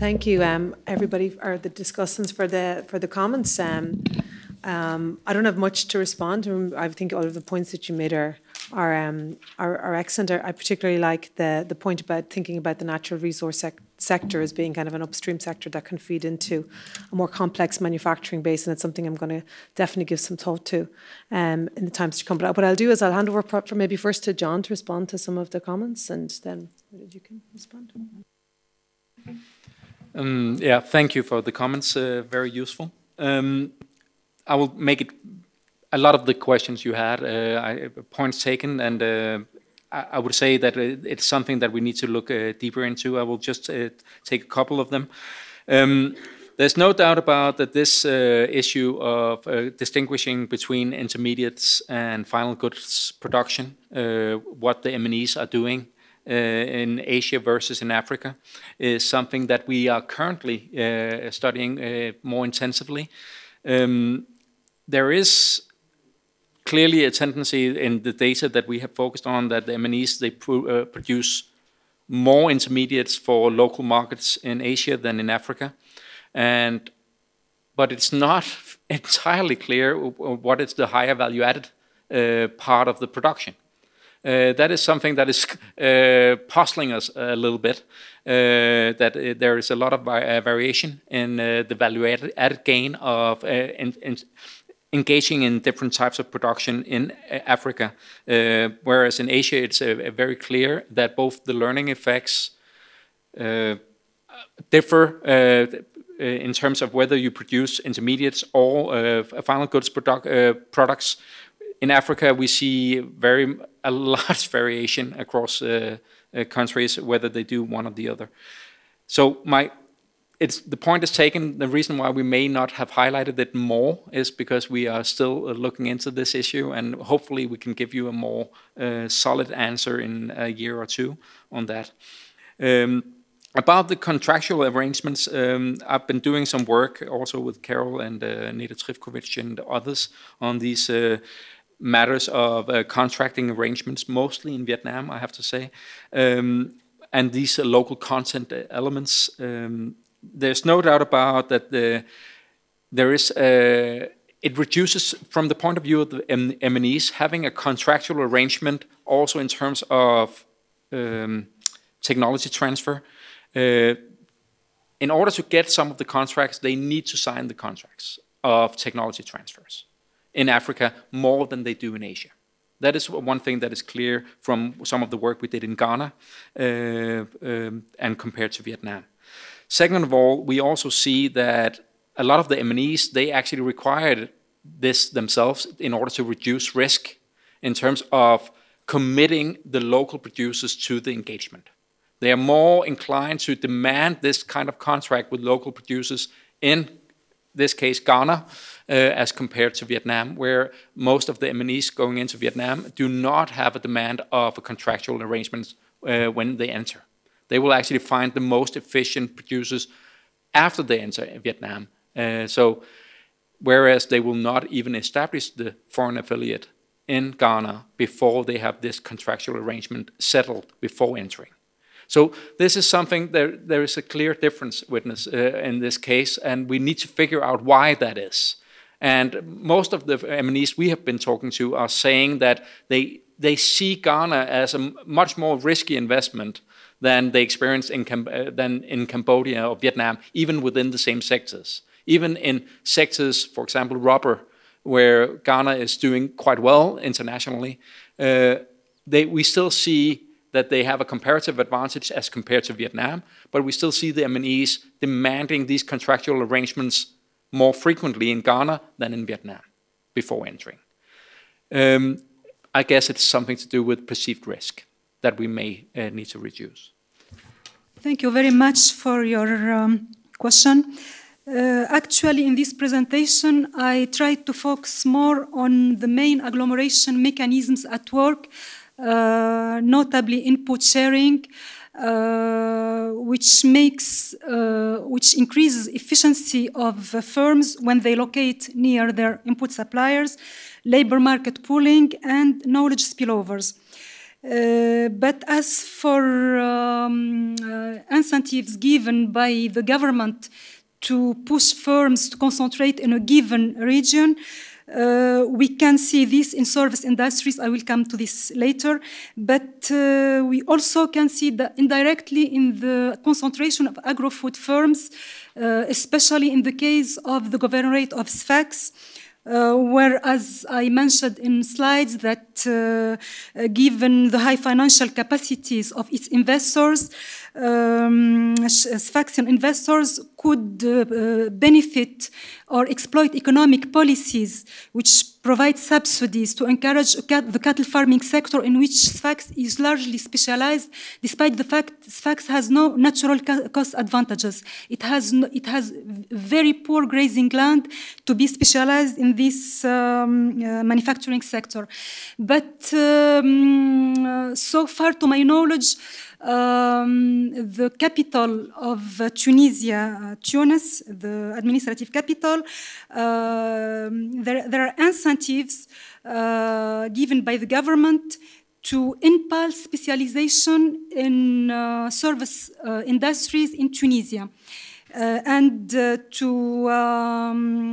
thank you, um, everybody, or the discussants for the for the comments. Um, um, I don't have much to respond. I think all of the points that you made are are um, are, are, excellent. I particularly like the the point about thinking about the natural resource sec sector as being kind of an upstream sector that can feed into a more complex manufacturing base, and it's something I'm going to definitely give some thought to um, in the times to come. But what I'll do is I'll hand over for maybe first to John to respond to some of the comments, and then you can respond. Um, yeah, thank you for the comments. Uh, very useful. Um, I will make it a lot of the questions you had, uh, I, points taken, and uh, I, I, would say that it's something that we need to look uh, deeper into. I will just uh, take a couple of them. Um, there's no doubt about that this uh, issue of distinguishing between intermediates and final goods production, what the MNEs are doing, in Asia versus in Africa is something that we are currently uh, studying uh, more intensively. Um, there is clearly a tendency in the data that we have focused on that the MNEs they pro produce more intermediates for local markets in Asia than in Africa, and but it's not entirely clear what is the higher value added uh, part of the production. Uh, that is something that is uh, puzzling us a little bit. Uh, that there is a lot of variation in the value added, gain of in, in engaging in different types of production in Africa, uh, whereas in Asia it's uh, very clear that both the learning effects uh, differ in terms of whether you produce intermediates or final goods product, products in Africa, we see very a large variation across uh, uh, countries whether they do one or the other. So my it's the point is taken. The reason why we may not have highlighted it more is because we are still uh, looking into this issue, and hopefully we can give you a more uh, solid answer in a year or two on that. Um, about the contractual arrangements, um, I've been doing some work also with Carol and uh, Neda Trifkovic and others on these uh, matters of uh, contracting arrangements, mostly in Vietnam, I have to say. Um, and these uh, local content elements, um, there's no doubt about that the, there is a, it reduces from the point of view of the MNEs having a contractual arrangement also in terms of um, technology transfer. Uh, in order to get some of the contracts, they need to sign the contracts of technology transfers in Africa more than they do in Asia. That is one thing that is clear from some of the work we did in Ghana uh, um, and compared to Vietnam. Second of all, we also see that a lot of the MNEs, they actually required this themselves in order to reduce risk in terms of committing the local producers to the engagement. They are more inclined to demand this kind of contract with local producers in this case Ghana, uh, as compared to Vietnam, where most of the MNEs going into Vietnam do not have a demand of a contractual arrangements uh, when they enter. They will actually find the most efficient producers after they enter Vietnam. Uh, so, whereas they will not even establish the foreign affiliate in Ghana before they have this contractual arrangement settled before entering. So this is something there, there is a clear difference witness uh, in this case, and we need to figure out why that is. And most of the MNEs we have been talking to are saying that they they see Ghana as a much more risky investment than they experienced in uh, than in Cambodia or Vietnam, even within the same sectors. Even in sectors, for example, rubber, where Ghana is doing quite well internationally, uh, they, we still see that they have a comparative advantage as compared to Vietnam, but we still see the MNEs demanding these contractual arrangements more frequently in Ghana than in Vietnam before entering. Um, I guess it's something to do with perceived risk that we may uh, need to reduce. Thank you very much for your um, question. Uh, actually, in this presentation, I tried to focus more on the main agglomeration mechanisms at work notably input sharing, uh, which makes, uh, which increases efficiency of firms when they locate near their input suppliers, labor market pooling, and knowledge spillovers. Uh, but as for um, uh, incentives given by the government to push firms to concentrate in a given region, uh, we can see this in service industries. I will come to this later. But uh, we also can see that indirectly in the concentration of agro-food firms, uh, especially in the case of the governorate of Sfax, uh, where, as I mentioned in slides, that uh, uh, given the high financial capacities of its investors, um, Sfaxian investors could uh, uh, benefit or exploit economic policies which provide subsidies to encourage the cattle farming sector in which Sfax is largely specialized, despite the fact Sfax has no natural cost advantages. It has, no, it has very poor grazing land to be specialized in this um, uh, manufacturing sector. But um, so far, to my knowledge, um, the capital of uh, Tunisia, uh, Tunis, the administrative capital, uh, there, there, are incentives uh, given by the government to impulse specialization in uh, service uh, industries in Tunisia. And to um,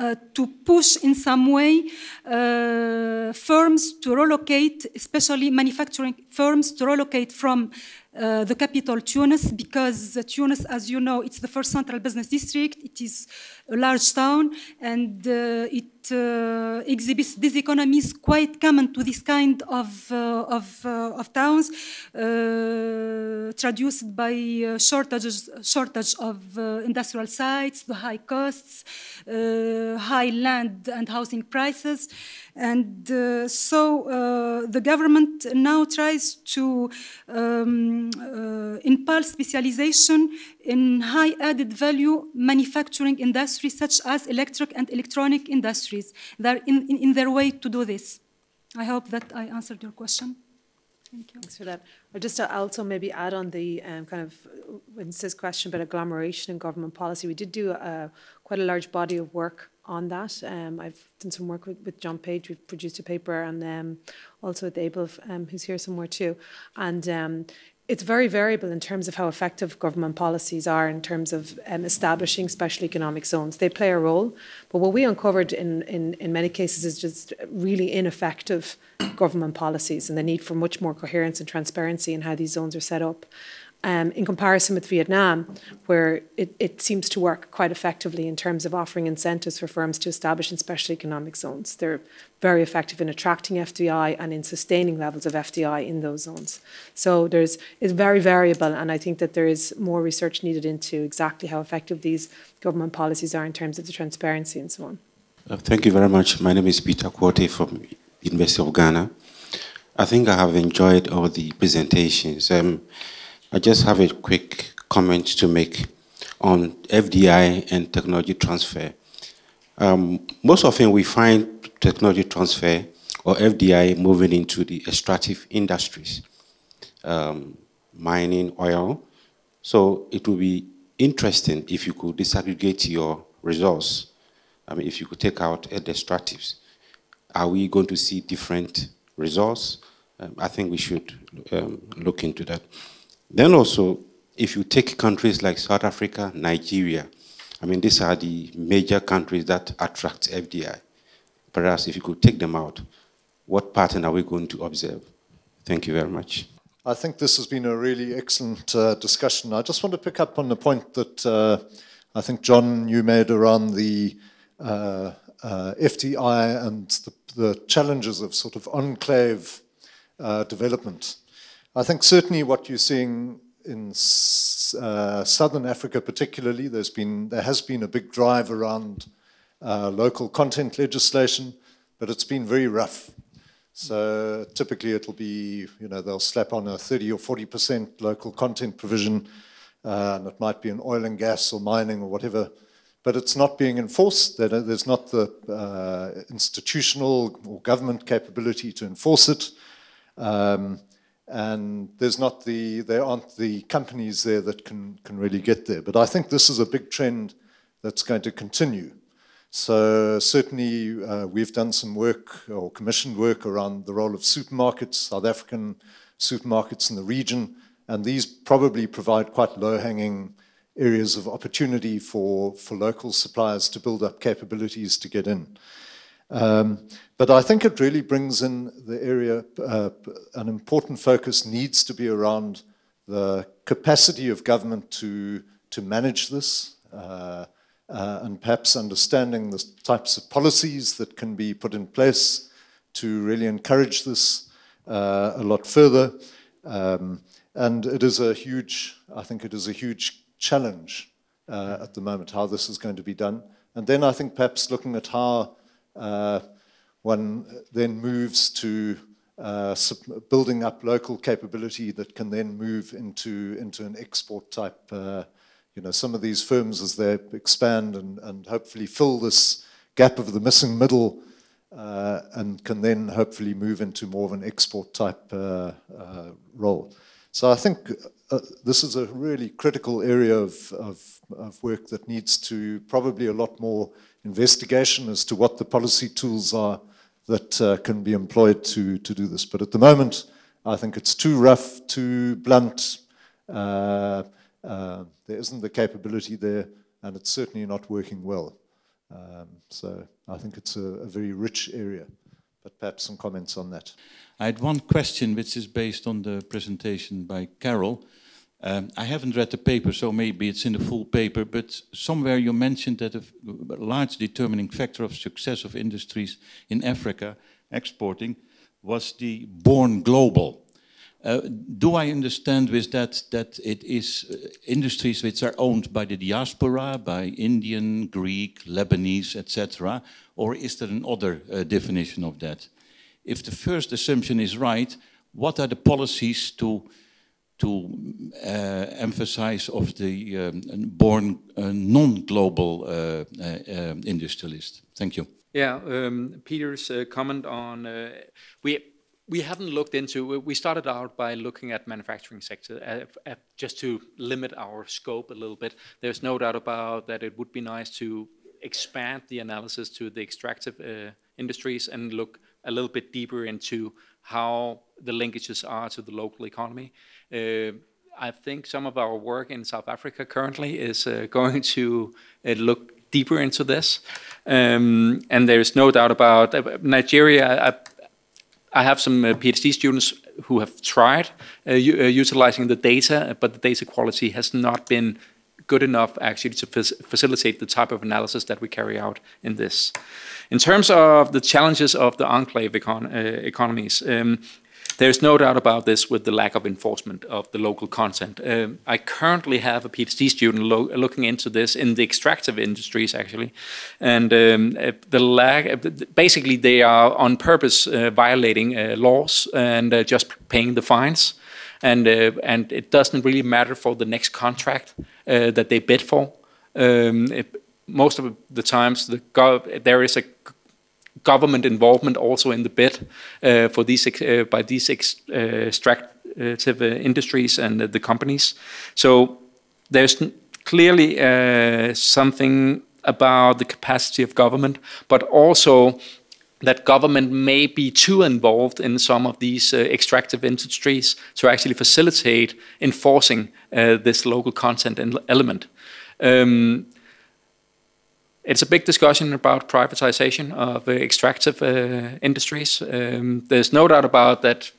uh, to push in some way uh, firms to relocate, especially manufacturing firms to relocate from uh, the capital Tunis because Tunis, as you know, it's the first central business district. It is a large town and uh, it uh, exhibits these economies quite common to this kind of, uh, of, of, towns, traduced by shortages, shortage of industrial sites, the high costs, high land and housing prices. And uh, so uh, the government now tries to um, uh, impulse specialization in high added value manufacturing industries such as electric and electronic industries. They're in, in, in their way to do this. I hope that I answered your question. Thank you. Thanks for that. I'll just also maybe add on the um, kind of Winston's question about agglomeration and government policy. We did do a, quite a large body of work on that. Um, I've done some work with, with, John Page. We've produced a paper, and um, also with Abel, um, who's here somewhere too. And um, it's very variable in terms of how effective government policies are in terms of um, establishing special economic zones. They play a role, but what we uncovered in, in, in many cases is just really ineffective government policies and the need for much more coherence and transparency in how these zones are set up um, in comparison with Vietnam, where it, it, seems to work quite effectively in terms of offering incentives for firms to establish in special economic zones. They're very effective in attracting FDI and in sustaining levels of FDI in those zones. So there's it's very variable, and I think that there is more research needed into exactly how effective these government policies are in terms of the transparency and so on. Uh, thank you very much. My name is Peter Quartey from University of Ghana. I think I have enjoyed all the presentations. Um, I just have a quick comment to make on FDI and technology transfer. Um, most often we find technology transfer or FDI moving into the extractive industries, um, mining, oil. So it would be interesting if you could disaggregate your resource. I mean, if you could take out the extractives, are we going to see different results? Um, I think we should um, look into that. Then also, if you take countries like South Africa, Nigeria, I mean, these are the major countries that attract FDI. Perhaps if you could take them out, what pattern are we going to observe? Thank you very much. I think this has been a really excellent uh, discussion. I just want to pick up on the point that uh, I think, John, you made around the uh, uh FDI and the, the, challenges of sort of enclave uh, development. I think certainly what you're seeing in uh, southern Africa, particularly, there's been there has been a big drive around uh, local content legislation, but it's been very rough. So typically, it'll be you know they'll slap on a 30 or 40 percent local content provision, uh, and it might be in oil and gas or mining or whatever. But it's not being enforced. There's not the uh, institutional or government capability to enforce it. Um, and there's not the there aren't the companies there that can can really get there. But I think this is a big trend that's going to continue. So certainly uh, we've done some work or commissioned work around the role of supermarkets, South African supermarkets in the region, and these probably provide quite low-hanging areas of opportunity for, for local suppliers to build up capabilities to get in. Um, but I think it really brings in the area, uh, an important focus needs to be around the capacity of government to, to manage this, uh, uh, and perhaps understanding the types of policies that can be put in place to really encourage this uh, a lot further. Um, and it is a huge, I think it is a huge challenge uh, at the moment, how this is going to be done. And then I think perhaps looking at how one then moves to uh, building up local capability that can then move into, into an export type uh, you know, some of these firms as they expand and, and hopefully fill this gap of the missing middle uh, and can then hopefully move into more of an export type uh, uh, role. So I think uh, this is a really critical area of, of, of, work that needs to probably a lot more investigation as to what the policy tools are that uh, can be employed to, to do this. But at the moment, I think it's too rough, too blunt, uh, uh, there isn't the capability there, and it's certainly not working well. Um, so I think it's a, a, very rich area, but perhaps some comments on that. I had one question which is based on the presentation by Carol. Um, I haven't read the paper, so maybe it's in the full paper, but somewhere you mentioned that a large determining factor of success of industries in Africa exporting was the born global. Uh, do I understand with that that it is uh, industries which are owned by the diaspora, by Indian, Greek, Lebanese, etc., or is there another uh, definition of that? If the first assumption is right, what are the policies to to uh, emphasize of the um, born uh, non-global industrialist? Thank you. Yeah, um, Peter's comment on we we haven't looked into, we started out by looking at manufacturing sector uh, uh, just to limit our scope a little bit. There's no doubt about that it would be nice to expand the analysis to the extractive uh, industries and look a little bit deeper into how the linkages are to the local economy. Uh, I think some of our work in South Africa currently is uh, going to uh, look deeper into this. Um, and there's no doubt about Nigeria. I, I have some uh, PhD students who have tried uh, uh, utilizing the data, but the data quality has not been good enough actually to facilitate the type of analysis that we carry out in this. In terms of the challenges of the enclave econ uh, economies, um, there's no doubt about this with the lack of enforcement of the local content. Um, I currently have a PhD student lo looking into this in the extractive industries, actually. And um, uh, the lack, uh, basically, they are on purpose uh, violating uh, laws and uh, just paying the fines. And, uh, and it doesn't really matter for the next contract that they bid for. Um, it, most of the times, the there is a government involvement also in the bid uh, for these uh, by these uh, extractive industries and the companies. So there's clearly something about the capacity of government, but also that government may be too involved in some of these uh, extractive industries to actually facilitate enforcing uh, this local content element. Um, it's a big discussion about privatization of uh, extractive uh, industries. Um, there's no doubt about that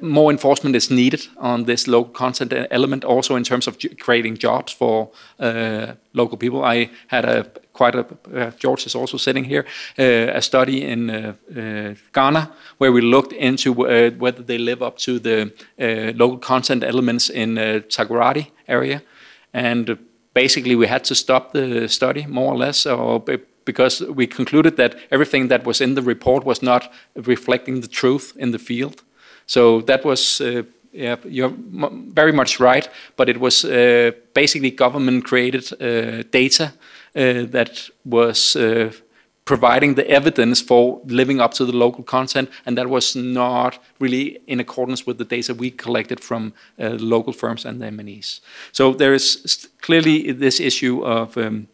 more enforcement is needed on this local content element, also in terms of creating jobs for uh, local people. I had a quite a uh, George is also sitting here uh, a study in uh, uh, Ghana where we looked into uh, whether they live up to the local content elements in uh, Takoradi area, and basically we had to stop the study more or less, or because we concluded that everything that was in the report was not reflecting the truth in the field. So that was, uh, yeah, you're very much right, but it was uh, basically government created uh, data that was providing the evidence for living up to the local content, and that was not really in accordance with the data we collected from uh, local firms and the MNEs. So there is clearly this issue of um,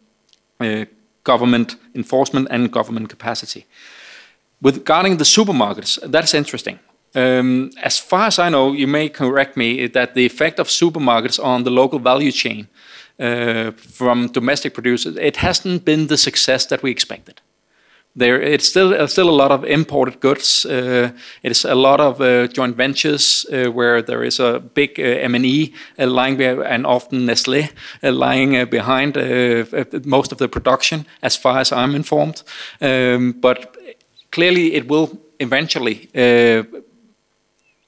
uh, government enforcement and government capacity. With regarding the supermarkets, that's interesting. Um, as far as I know, you may correct me, that the effect of supermarkets on the local value chain uh, from domestic producers, it hasn't been the success that we expected. There, it's still uh, still a lot of imported goods. Uh, it's a lot of uh, joint ventures uh, where there is a big uh, MNE uh, lying and often Nestlé lying behind most of the production, as far as I'm informed. Um, but clearly, it will eventually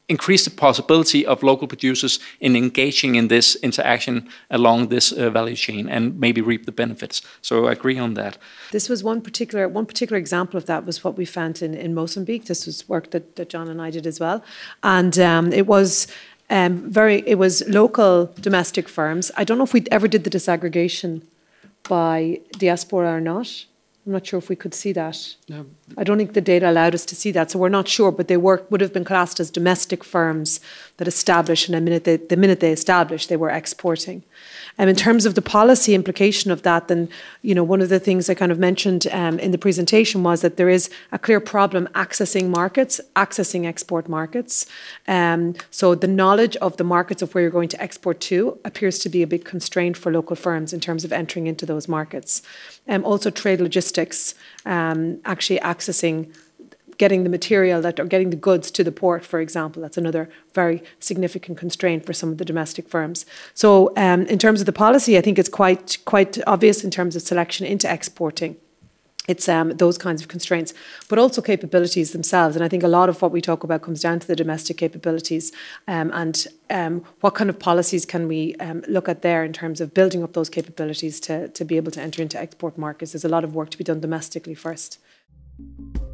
increase the possibility of local producers in engaging in this interaction along this uh, value chain and maybe reap the benefits. So I agree on that. This was one particular one particular example of that was what we found in, in Mozambique. This was work that, that John and I did as well. And um, it was um, very it was local domestic firms. I don't know if we ever did the disaggregation by diaspora or not. I'm not sure if we could see that. No. I don't think the data allowed us to see that, so we're not sure. But they were, would have been classed as domestic firms that established, and the minute they, the minute they established, they were exporting. And in terms of the policy implication of that, then you know one of the things I kind of mentioned um, in the presentation was that there is a clear problem accessing markets, accessing export markets. Um, so the knowledge of the markets of where you're going to export to appears to be a big constraint for local firms in terms of entering into those markets. Um, also, trade logistics, um, actually accessing getting the material that or getting the goods to the port, for example. That's another very significant constraint for some of the domestic firms. So, um, in terms of the policy, I think it's quite quite obvious in terms of selection into exporting. It's um, those kinds of constraints, but also capabilities themselves. And I think a lot of what we talk about comes down to the domestic capabilities um, and um, what kind of policies can we um, look at there in terms of building up those capabilities to, to be able to enter into export markets. There's a lot of work to be done domestically first you